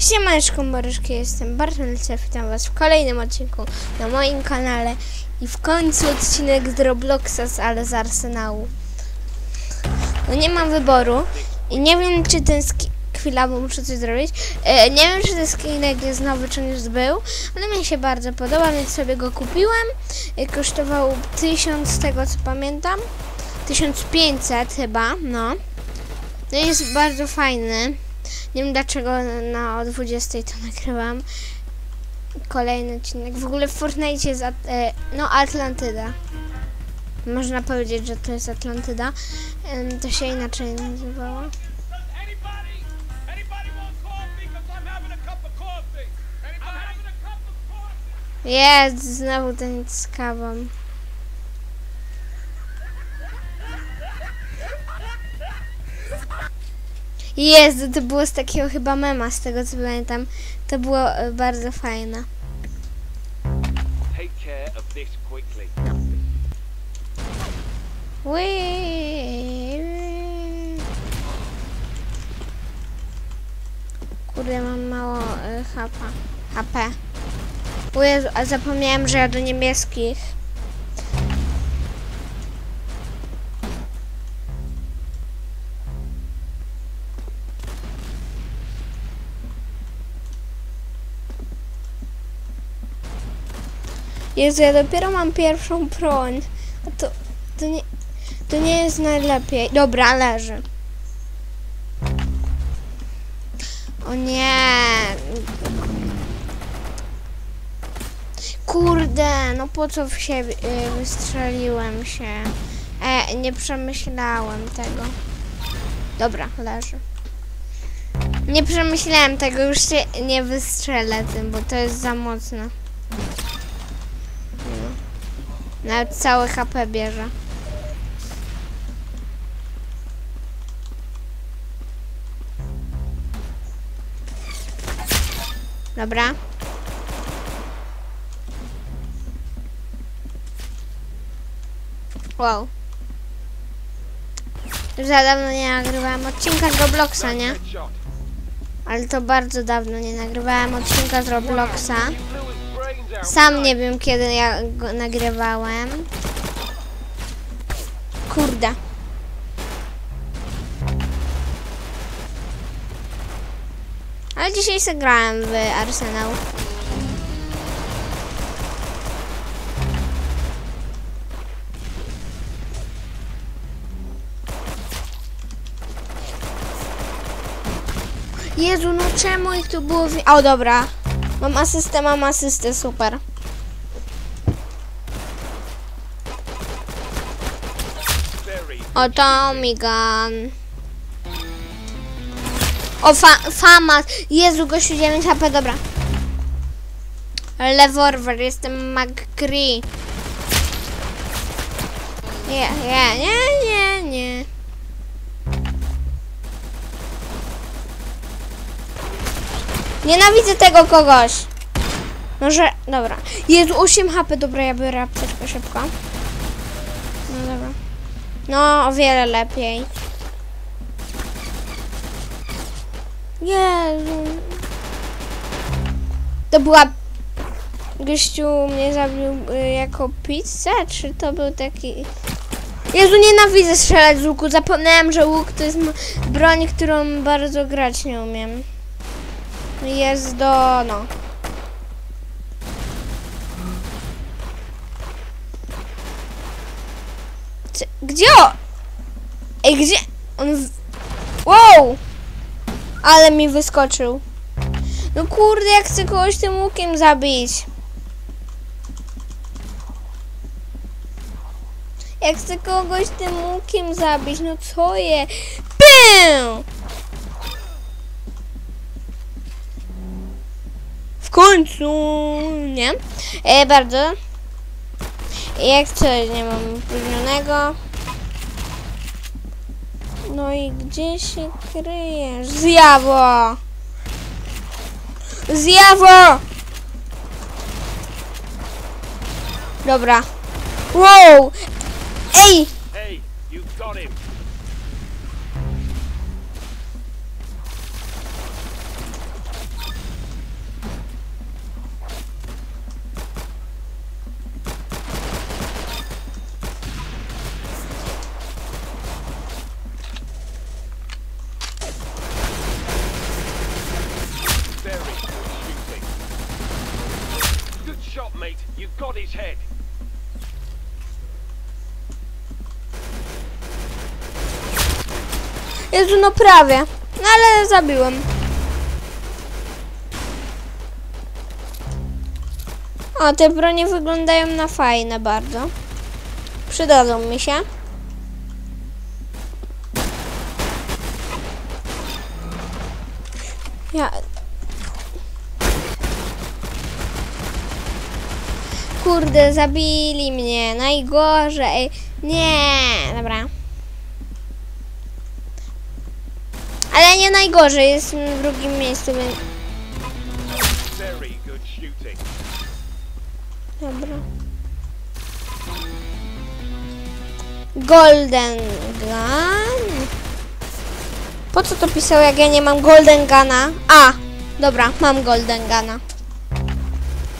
Siemaneczko, Maryszki, jestem Bartolce, witam was w kolejnym odcinku na moim kanale i w końcu odcinek z Robloxa, ale z Arsenału. No nie mam wyboru i nie wiem, czy ten. Chwila, bo muszę coś zrobić. E, nie wiem, czy ten skinek jest nowy, czy już był, ale mi się bardzo podoba, więc sobie go kupiłem. E, kosztował 1000 z tego, co pamiętam. 1500 chyba, no. No jest bardzo fajny. Nie wiem dlaczego na o 20 to nagrywam. Kolejny odcinek. W ogóle w Fortnite jest at, e, no Atlantyda. Można powiedzieć, że to jest Atlantyda. To się inaczej nazywało. Jest, znowu ten z kawą. Jest, to było z takiego chyba mema, z tego co pamiętam. To było e, bardzo fajne. Ui. Kurde, mam mało y, HP. HP. O Jezu, a zapomniałem, że ja do niebieskich. Jezu, ja dopiero mam pierwszą broń. A to, to nie, to nie jest najlepiej. Dobra, leży. O nie. Kurde, no po co w siebie y, wystrzeliłem się? E, nie przemyślałem tego. Dobra, leży. Nie przemyślałem tego, już się nie wystrzelę tym, bo to jest za mocne. No. Nawet całe HP bierze. Dobra. Wow. Już za dawno nie nagrywałem odcinka z Robloxa, nie? Ale to bardzo dawno nie nagrywałem odcinka z Robloxa. Sam nie wiem kiedy ja go nagrywałem. Kurde. Ale dzisiaj zagrałem w Arsenał. Jezu, no czemu ich tu było... O, dobra. Mam asystę, mam asystę, super. Very O, Tommy Gun. O, fa Famas. Jezu, gościu 9 HP, dobra. Leworwer, jestem McCree. Nie, nie, nie, nie. Nienawidzę tego kogoś. Może, dobra. Jezu, 8 HP, dobra, ja biorę apteczkę szybko. No dobra. No, o wiele lepiej. Jezu. To była... Gościu mnie zabił y, jako pizzę, czy to był taki... Jezu, nienawidzę strzelać z łuku. Zapomniałem, że łuk to jest broń, którą bardzo grać nie umiem. Jest do... no. Gdzie o? Ej, gdzie? On... W... Wow! Ale mi wyskoczył. No kurde, jak chcę kogoś tym łukiem zabić. Jak chcę kogoś tym łukiem zabić, no co je? Bam! W końcu, nie? E, bardzo. Jak coś nie mam uprawnionego. No i gdzie się kryjesz? Zjawo! Zjawo! Dobra. Wow! Ej! Hey, you got him. Got his head. Jezu, no prawie. No ale zabiłem. O, te bronie wyglądają na fajne bardzo. Przydadzą mi się. Kurde, zabili mnie. Najgorzej. Nie, dobra. Ale nie najgorzej, jestem w drugim miejscu, więc... Dobra. Golden Gun. Po co to pisał, jak ja nie mam Golden Guna? A, dobra, mam Golden Guna.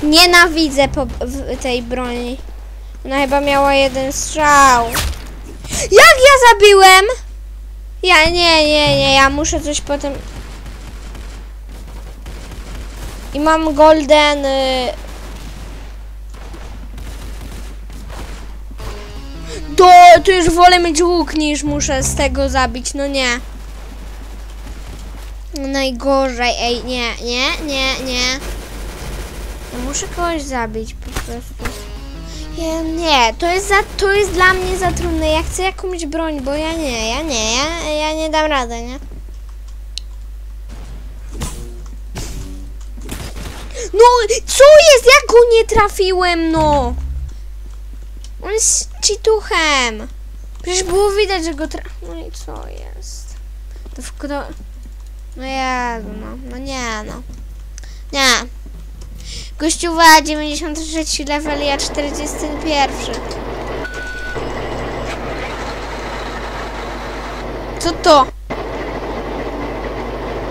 Nienawidzę po, tej broni. Ona chyba miała jeden strzał. Jak ja zabiłem? Ja, nie, nie, nie, ja muszę coś potem... I mam Golden... Y... To, to już wolę mieć łuk niż muszę z tego zabić, no nie. No Najgorzej, ej, nie, nie, nie, nie. Ja muszę kogoś zabić po prostu. Nie, nie, to jest, za, to jest dla mnie za trudne. Ja chcę jakąś broń, bo ja nie, ja nie, ja, ja nie dam rady, nie? No, co jest? Jak go nie trafiłem, no? On jest cheatuchem. Przecież było widać, że go tra... No i co jest? To w kto... No Jezu, no. No nie, no. Nie. Gościuwa 93 level, ja 41. Co to?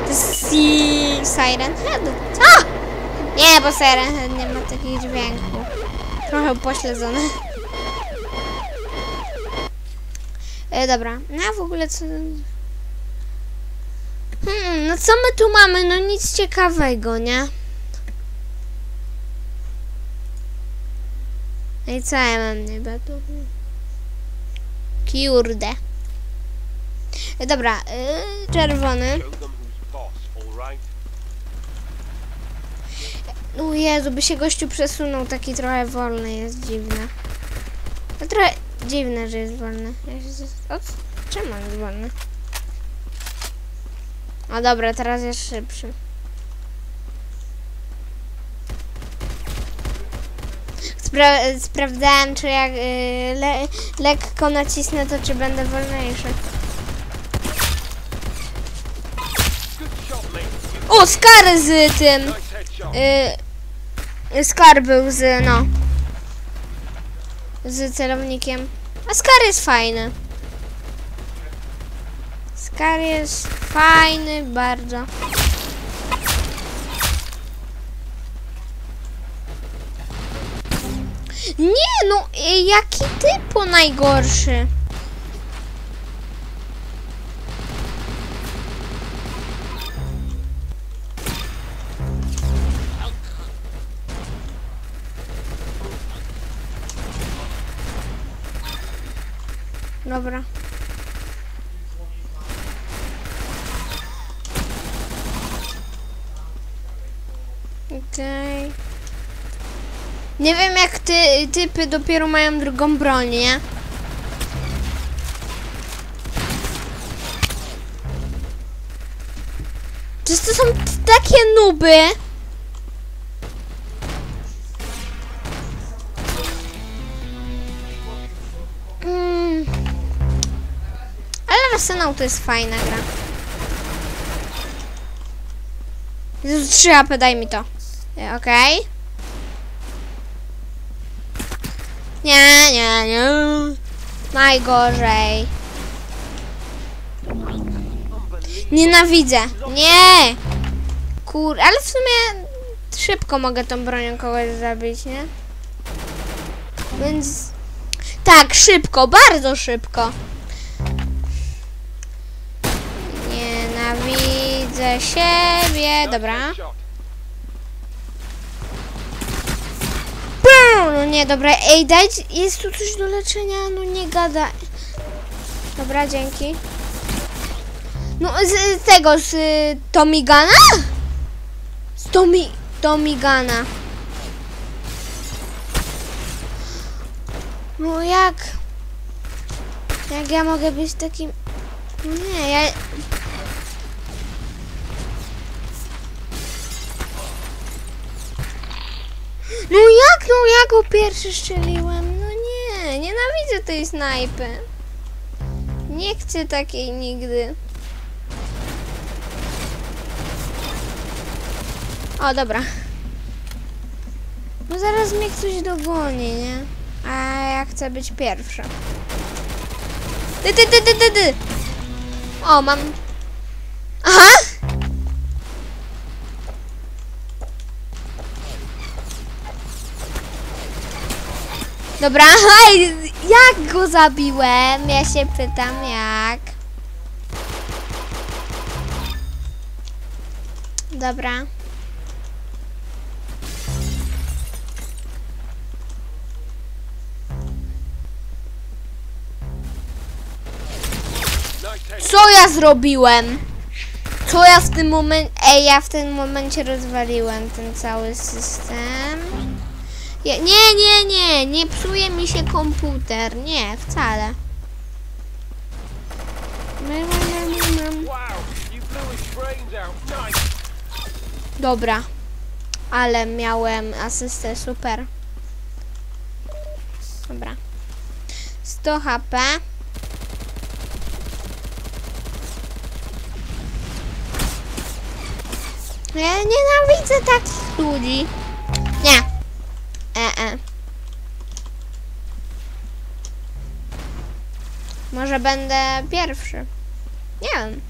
To si- Siren Head. A! Nie, bo Siren Head nie ma takich dźwięków. Trochę pośledzony. E, dobra, no w ogóle co... Hmm, no co my tu mamy? No nic ciekawego, nie? No i co ja mam niby tu? Kurde. E, dobra, y, czerwony. Show them who's boss, all right? O Jezu, by się gościu przesunął, taki trochę wolny jest, dziwne. No trochę dziwne, że jest wolny. Ja się O, czemu jest wolny? O dobra, teraz jest szybszy. Spra sprawdzałem, czy jak y, le lekko nacisnę, to czy będę wolniejszy. O, Skar z tym! Y, Skar był z, no. Z celownikiem. A Skar jest fajny. Skar jest fajny bardzo. Nie no, y, jaki typo najgorszy. Dobra. Okej. Nie wiem jak typy dopiero mają drugą broń, nie? Czy to są takie nuby? Mm. Ale Arsenal to jest fajna gra. Jezu, 3 AP, daj mi to. Okej. Nie, nie, nie. Najgorzej. Nienawidzę. Nie! Kur... Ale w sumie szybko mogę tą bronią kogoś zabić, nie? Więc... Tak, szybko, bardzo szybko. Nienawidzę siebie. Dobra. Nie, dobra, ej, dajcie, jest tu coś do leczenia, no nie gada. Dobra, dzięki. No, z, z tego, z y, Tomigana? Z Tomi, Tomigana. No jak? Jak ja mogę być takim... No Nie, ja... No jak, no ja go pierwszy strzeliłem? No nie, nienawidzę tej snajpy. Nie chcę takiej nigdy. O, dobra. No zaraz mnie ktoś dogoni, nie? A ja chcę być pierwsza. Ty, ty, ty, ty, ty, ty. O, mam... Dobra, hej, jak go zabiłem? Ja się pytam, jak? Dobra. Co ja zrobiłem? Co ja w tym momencie... Ej, ja w tym momencie rozwaliłem ten cały system. Nie, nie, nie, nie psuje mi się komputer. Nie, wcale. Dobra. Ale miałem asystę, super. Dobra. 100 HP. Ja nienawidzę takich ludzi. Może będę pierwszy. Nie wiem.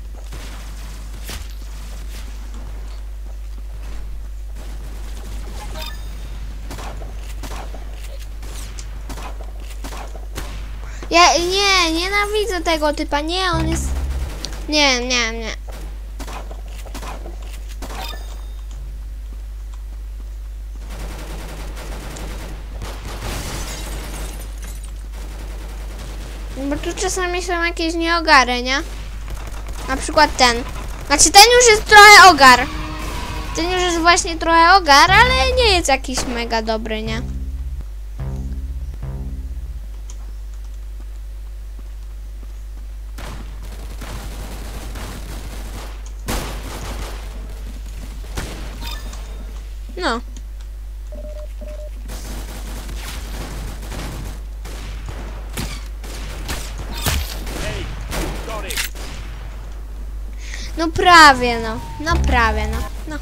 Ja nie, nienawidzę tego typa. Nie, on jest. Nie, nie, nie. Bo tu czasami są jakieś nieogary, nie? Na przykład ten. Znaczy ten już jest trochę ogar. Ten już jest właśnie trochę ogar, ale nie jest jakiś mega dobry, nie? No. Hey, got him. No prawie, no. No prawie, no. No.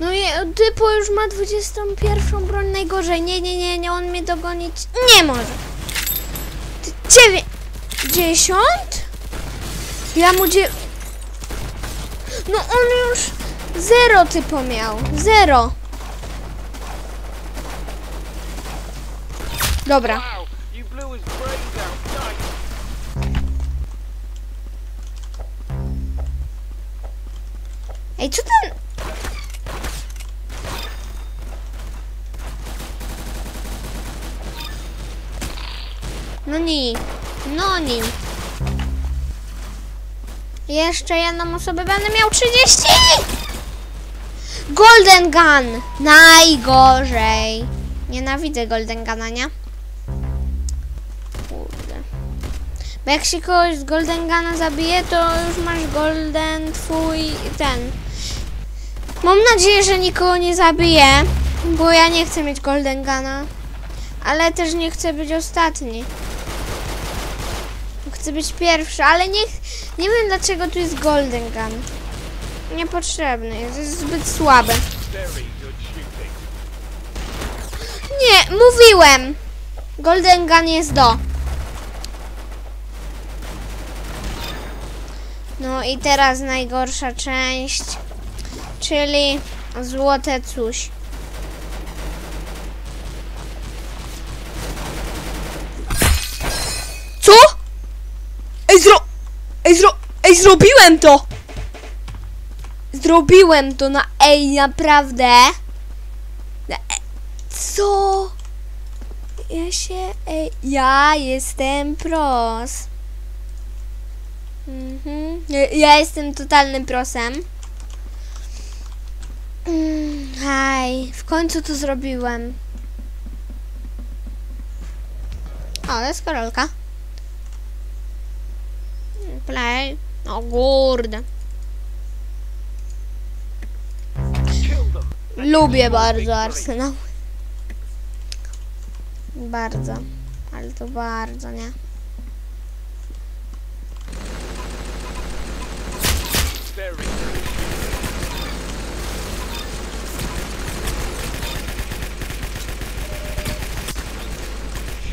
No i typo już ma 21 broń najgorzej. Nie, nie, nie, nie, on mnie dogonić nie może. Dziewię... Dziesiąt? Ja mu dzie... No on już zero typo miał. Zero. Dobra. Ej, co ten... No nie. No nie. Jeszcze jedną osobę będę miał 30! Golden Gun! Najgorzej. Nienawidzę Golden Guna, nie? Kurde. Bo jak się kogoś z Golden Guna zabije, to już masz Golden twój ten. Mam nadzieję, że nikogo nie zabiję, bo ja nie chcę mieć Golden Guna. Ale też nie chcę być ostatni. Chcę być pierwszy, ale nie, nie wiem dlaczego tu jest Golden Gun. Niepotrzebny, jest, jest zbyt słaby. Nie, mówiłem! Golden Gun jest do. No i teraz najgorsza część, czyli złote coś. Co? Ej, zro... Ej, zro... Ej, zrobiłem to! Zrobiłem to na ej, naprawdę. Na, e, co? Ja się, ej, ja jestem pros. Mhm. Ja, ja jestem totalnym prosem. Mm, w końcu to zrobiłem. O, jest Karolka. Play. O kurde. Lubię bardzo Arsenał. Bardzo. Ale to bardzo, nie?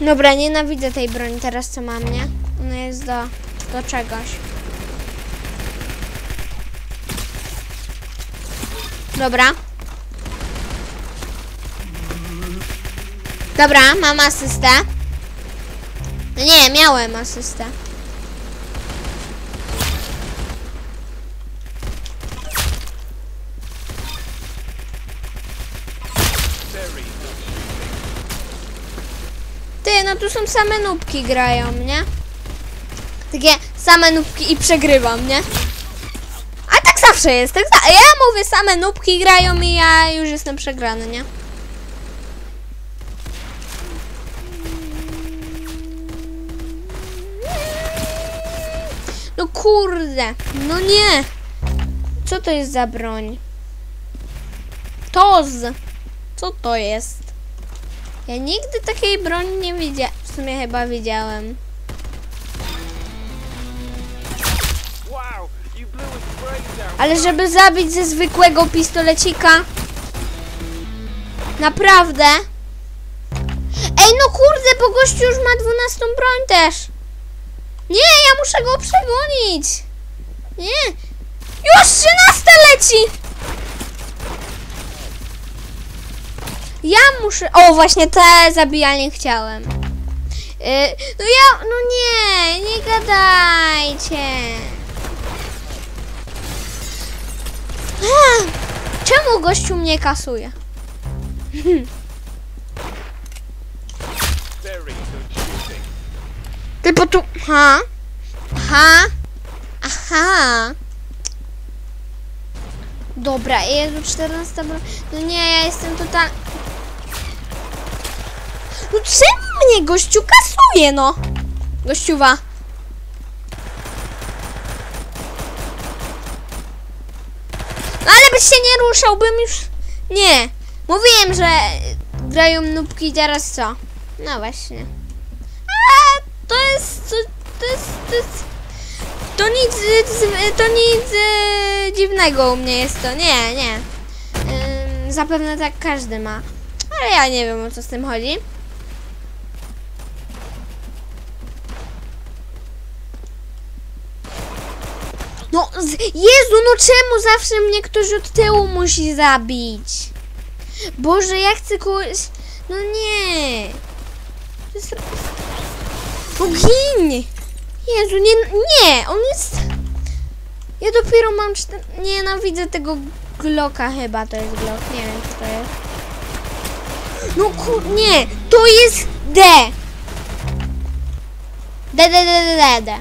Dobra, nienawidzę tej broni teraz, co mam, nie? Ona jest do, do czegoś. Dobra. Dobra, mam asystę. No nie, miałem asystę. very Ty, no tu są same nubki grają, nie? Takie same nubki i przegrywam, nie? A tak zawsze jest, tak za- Ja mówię, same nubki grają i ja już jestem przegrany, nie? No kurde, no nie. Co to jest za broń? Toz. Co to jest? Ja nigdy takiej broni nie widziałem. W sumie chyba widziałem. Ale żeby zabić ze zwykłego pistolecika. Naprawdę. Ej, no kurde, bo gościu już ma 12 broń też. Nie, ja muszę go przegonić. Nie. Już 13 leci. Ja muszę... O, właśnie te zabijanie chciałem. Yy, no ja... No nie, nie gadajcie. Czemu gościu mnie kasuje? Very good shooting. Ty po tu... Ha? Ha? Aha. Dobra, Jezu, 14 bro... No nie, ja jestem total... No czemu mnie gościu kasuje, no? Gościuwa. No ale byś się nie ruszał, bym już... Nie. Mówiłem, że grają nubki, teraz co? No właśnie. A, to jest... To jest... To, jest, to nic... To nic e, dziwnego u mnie jest to. Nie, nie. Zapewne tak każdy ma. Ale ja nie wiem, o co z tym chodzi. No, Jezu, no czemu zawsze mnie ktoś od tyłu musi zabić? Boże, ja chcę kogoś... No nie. No! Jezu, nie, nie, on jest... Ja dopiero mam czter... Nienawidzę tego Glocka chyba, to jest Glock, nie wiem co to jest. No kur... nie, to jest D! D, D, D, D, D, D.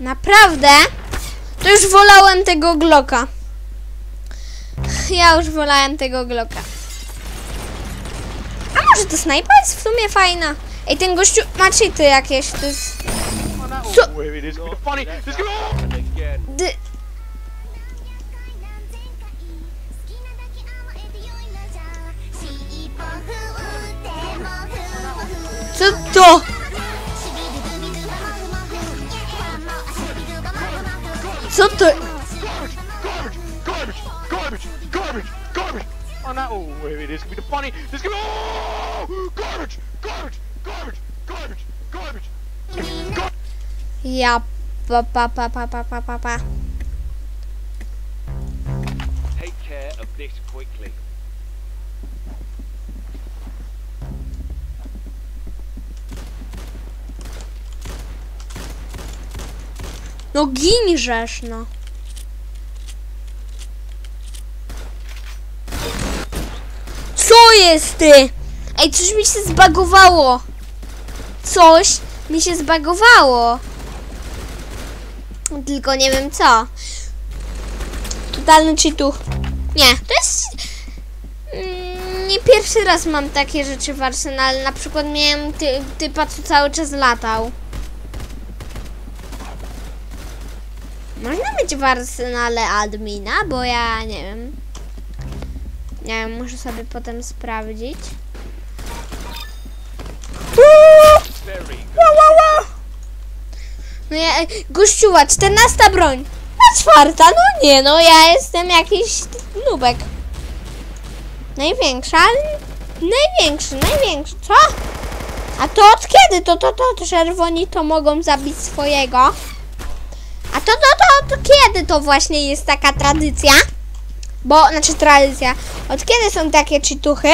Naprawdę? To już wolałem tego Glocka. Ja już wolałem tego Glocka. A może to snajpa jest w sumie fajna? Ej, ten gościu ma cheaty jakieś, to jest... Co? D... Co to? Co to? not. Oh, wait, this could be the funny. This could be. Oh! Garbage! Garbage! Garbage! Garbage! Garbage! Yeah. pa pa pa pa pa pa pa. ba. Take care of this quickly. No gini żesz, no. Jest ty? Ej, coś mi się zbagowało. Coś mi się zbagowało. Tylko nie wiem co. Totalny cheatuch. Nie, to jest... Mm, Nie pierwszy raz mam takie rzeczy w arsenale. Na przykład miałem ty, typa, co cały czas latał. Można mieć w arsenale admina, bo ja nie wiem. Nie wiem, muszę sobie potem sprawdzić. Wow, wow, wow. No ja, gościuwa, 14 broń. A czwarta, no nie, no ja jestem jakiś nubek. Największa, największy, największy, co? A to od kiedy? To, to, to, to czerwoni to mogą zabić swojego. A to, to, to, to kiedy to właśnie jest taka tradycja? Bo, znaczy tradycja. Od kiedy są takie czytuchy?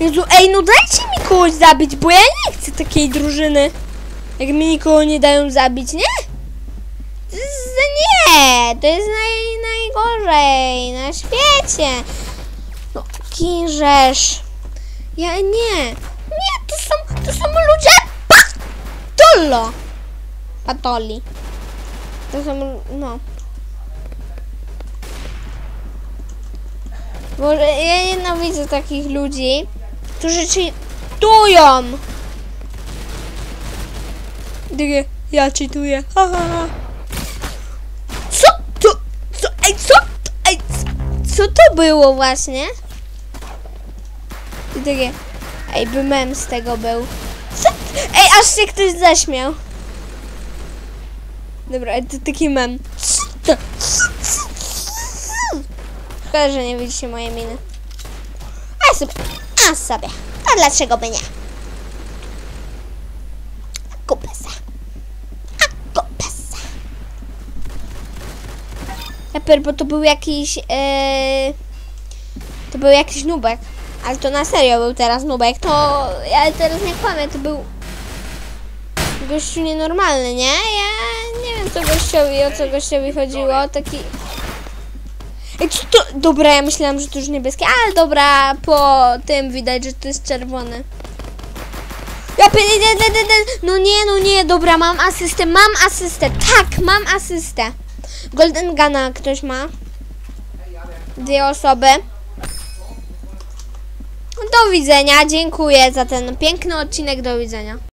Jezu, ej, no dajcie mi kogoś zabić, bo ja nie chcę takiej drużyny. Jak mi nikogo nie dają zabić, nie? Z, nie, to jest naj, najgorzej na świecie. No, kiżesz. Ja nie. Nie, to są, to są ludzie patolo. Patoli. To są, no. Boże, ja nienawidzę takich ludzi, którzy cheatują. Takie, ja cheatuję. Ha, ha, ha. Co to? Co? Ej, co? Ej, co to było właśnie? I takie, ej, z tego był. Ej, aż się ktoś zaśmiał. Dobra, to taki to? Szkoda, że nie widzicie moje miny. A sobie, a sobie. A dlaczego by nie? Kupesa. A kupesa. Leper, bo to był jakiś... E, to był jakiś nubek. Ale to na serio był teraz nubek. To ja teraz nie kłamię, to był gościu nienormalny, nie? Ja nie wiem co gościowi, o co gościowi chodziło. Taki... Co to? Dobra, ja myślałam, że to już niebieskie, ale dobra, po tym widać, że to jest nie, No nie, no nie, dobra, mam asystę, mam asystę, tak, mam asystę. Golden Gana ktoś ma? Dwie osoby. Do widzenia, dziękuję za ten piękny odcinek, do widzenia.